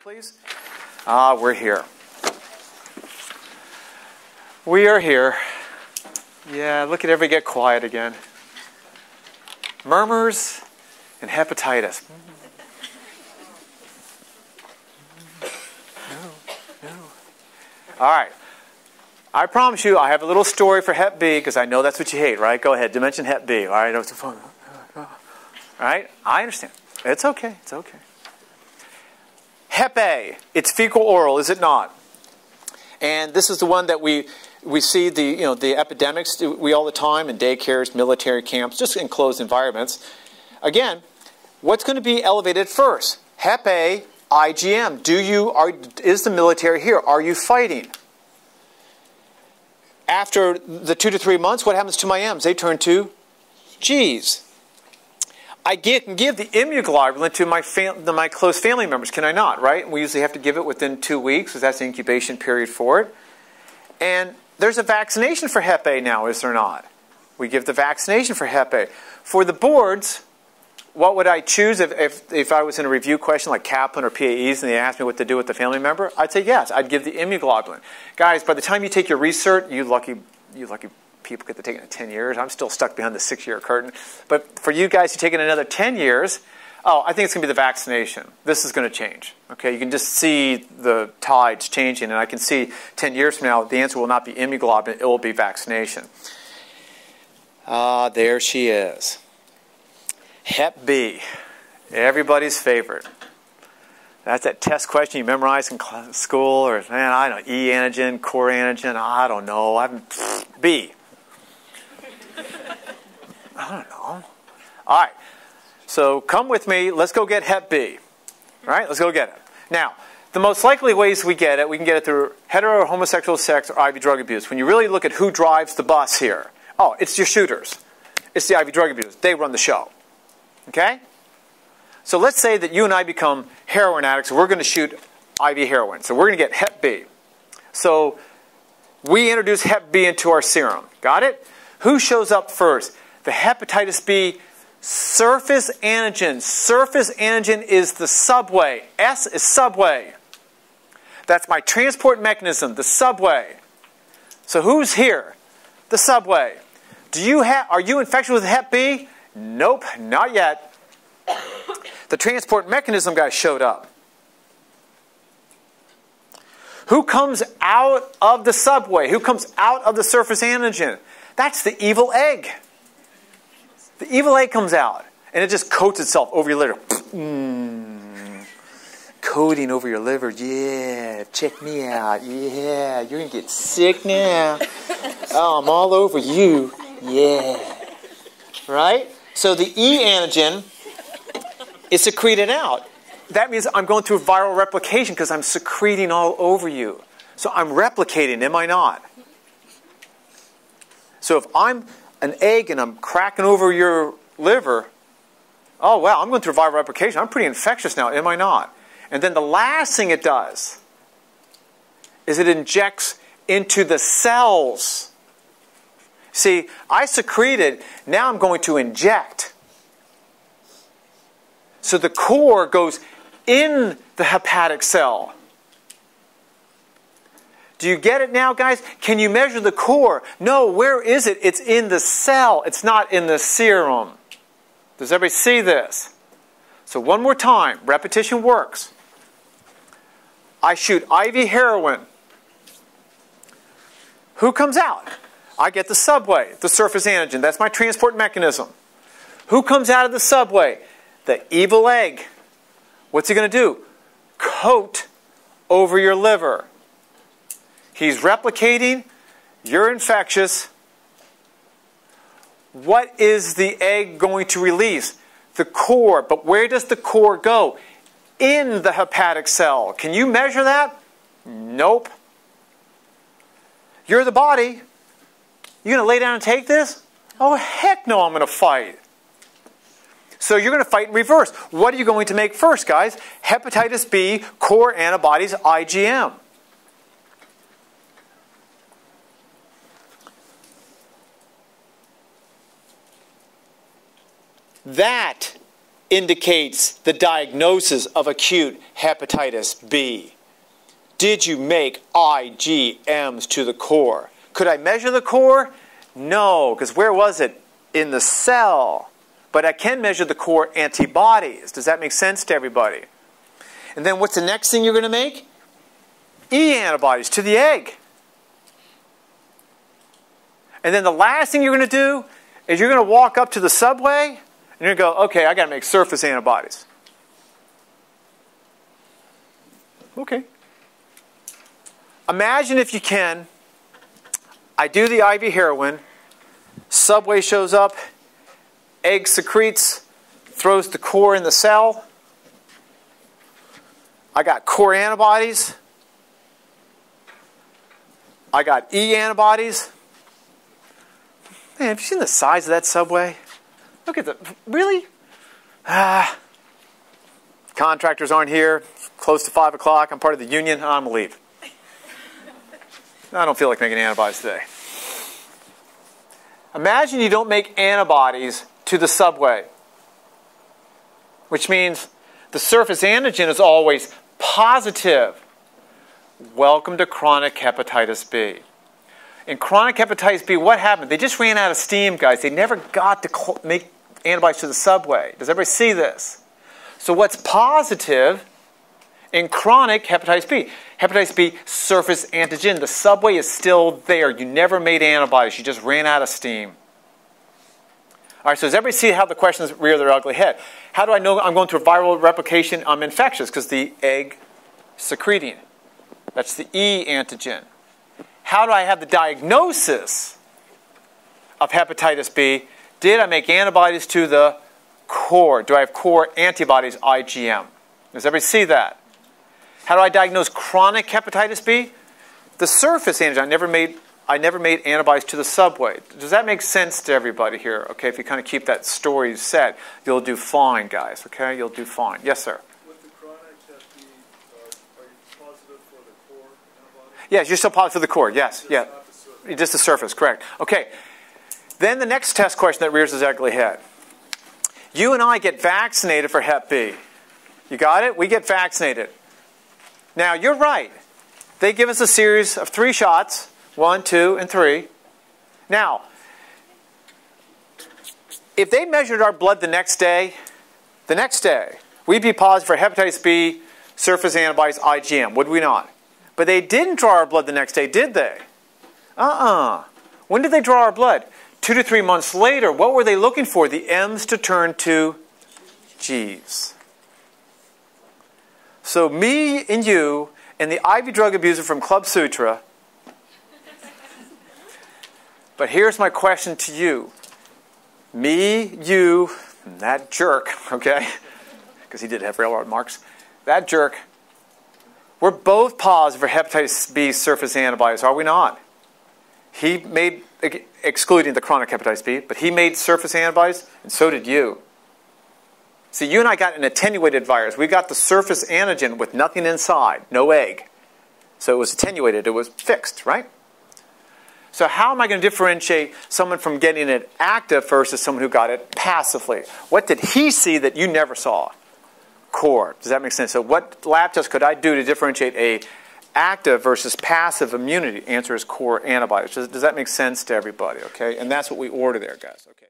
please? Ah, we're here. We are here. Yeah, look at everybody get quiet again. Murmurs and hepatitis. No, no. All right. I promise you, I have a little story for Hep B because I know that's what you hate, right? Go ahead, dimension Hep B. All right, All right, I understand. It's okay. It's okay. Hep A, it's fecal oral, is it not? And this is the one that we we see the you know the epidemics we all the time in daycares, military camps, just in closed environments. Again, what's going to be elevated first? Hep A, IgM. Do you are is the military here? Are you fighting? After the two to three months, what happens to my M's? They turn to G's. I can give the immunoglobulin to my, to my close family members, can I not, right? We usually have to give it within two weeks, because that's the incubation period for it. And there's a vaccination for Hep A now, is there not? We give the vaccination for Hep A. For the boards, what would I choose if, if, if I was in a review question like Kaplan or PAEs and they asked me what to do with the family member? I'd say yes, I'd give the immunoglobulin. Guys, by the time you take your recert, you lucky, you lucky people get to take it in 10 years. I'm still stuck behind the six year curtain. But for you guys who take it another 10 years, oh, I think it's going to be the vaccination. This is going to change. Okay, you can just see the tides changing, and I can see 10 years from now the answer will not be immunoglobulin, it will be vaccination. Ah, there she is. Hep B, everybody's favorite. That's that test question you memorize in school, or man, I don't know, E antigen, core antigen, I don't know. I'm B. I don't know. All right. So come with me. Let's go get Hep B. All right, let's go get it. Now, the most likely ways we get it, we can get it through hetero or homosexual sex or IV drug abuse. When you really look at who drives the bus here, oh, it's your shooters. It's the IV drug abuse. They run the show. Okay? So let's say that you and I become heroin addicts. We're going to shoot IV heroin. So we're going to get Hep B. So we introduce Hep B into our serum. Got it? Who shows up first? The hepatitis B surface antigen. Surface antigen is the subway. S is subway. That's my transport mechanism, the subway. So who's here? The subway. Do you have are you infected with hep B? Nope, not yet. The transport mechanism guy showed up. Who comes out of the subway? Who comes out of the surface antigen? That's the evil egg. The evil egg comes out and it just coats itself over your liver. Mm. Coating over your liver. Yeah, check me out. Yeah, you're going to get sick now. Oh, I'm all over you. Yeah. Right? So the E antigen is secreted out. That means I'm going through viral replication because I'm secreting all over you. So I'm replicating, am I not? So if I'm an egg and I'm cracking over your liver, oh, wow, I'm going through viral replication. I'm pretty infectious now, am I not? And then the last thing it does is it injects into the cells. See, I secreted, now I'm going to inject. So the core goes in the hepatic cell. Do you get it now, guys? Can you measure the core? No, where is it? It's in the cell, it's not in the serum. Does everybody see this? So, one more time repetition works. I shoot IV heroin. Who comes out? I get the subway, the surface antigen. That's my transport mechanism. Who comes out of the subway? The evil egg. What's he going to do? Coat over your liver. He's replicating. You're infectious. What is the egg going to release? The core. But where does the core go? In the hepatic cell. Can you measure that? Nope. You're the body. You going to lay down and take this? Oh, heck no, I'm going to fight. So you're going to fight in reverse. What are you going to make first, guys? Hepatitis B, core antibodies, IgM. That indicates the diagnosis of acute hepatitis B. Did you make IgMs to the core? Could I measure the core? No, because where was it? In the cell. But I can measure the core antibodies. Does that make sense to everybody? And then what's the next thing you're going to make? E antibodies to the egg. And then the last thing you're going to do is you're going to walk up to the subway and you're going to go, okay, I got to make surface antibodies. Okay. Imagine if you can, I do the IV heroin, subway shows up, egg secretes, throws the core in the cell. I got core antibodies. I got E antibodies. Man, have you seen the size of that subway? Look at the, really? Ah. Contractors aren't here. Close to 5 o'clock. I'm part of the union. I'm going to leave. I don't feel like making antibodies today. Imagine you don't make antibodies to the subway, which means the surface antigen is always positive. Welcome to chronic hepatitis B. In chronic hepatitis B, what happened? They just ran out of steam, guys. They never got to make antibodies to the subway. Does everybody see this? So, what's positive in chronic hepatitis B? Hepatitis B surface antigen. The subway is still there. You never made antibodies, you just ran out of steam. All right, so does everybody see how the questions rear their ugly head? How do I know I'm going through viral replication? I'm infectious because the egg secreting. That's the E antigen. How do I have the diagnosis of hepatitis B? Did I make antibodies to the core? Do I have core antibodies, IgM? Does everybody see that? How do I diagnose chronic hepatitis B? The surface antigen. I never made I never made antibodies to the subway. Does that make sense to everybody here? Okay, if you kind of keep that story set, you'll do fine, guys. Okay, you'll do fine. Yes, sir. With the chronic hep B, uh, are you positive for the core antibody? Yes, you're still positive for the core. Yes, Just yeah, just the surface. Correct. Okay. Then the next test question that rears its ugly head. You and I get vaccinated for Hep B. You got it? We get vaccinated. Now, you're right. They give us a series of three shots one, two, and three. Now, if they measured our blood the next day, the next day, we'd be positive for hepatitis B, surface antibodies, IgM, would we not? But they didn't draw our blood the next day, did they? Uh uh When did they draw our blood? Two to three months later. What were they looking for? The M's to turn to G's. So, me and you and the IV drug abuser from Club Sutra. But here's my question to you. Me, you, and that jerk, okay? Because he did have railroad marks. That jerk. We're both positive for hepatitis B surface antibodies, are we not? He made, excluding the chronic hepatitis B, but he made surface antibodies, and so did you. See, you and I got an attenuated virus. We got the surface antigen with nothing inside, no egg. So it was attenuated, it was fixed, right? So how am I going to differentiate someone from getting it active versus someone who got it passively? What did he see that you never saw? Core. Does that make sense? So what lab test could I do to differentiate a active versus passive immunity? Answer is core antibodies. Does, does that make sense to everybody? Okay, and that's what we order there, guys. Okay.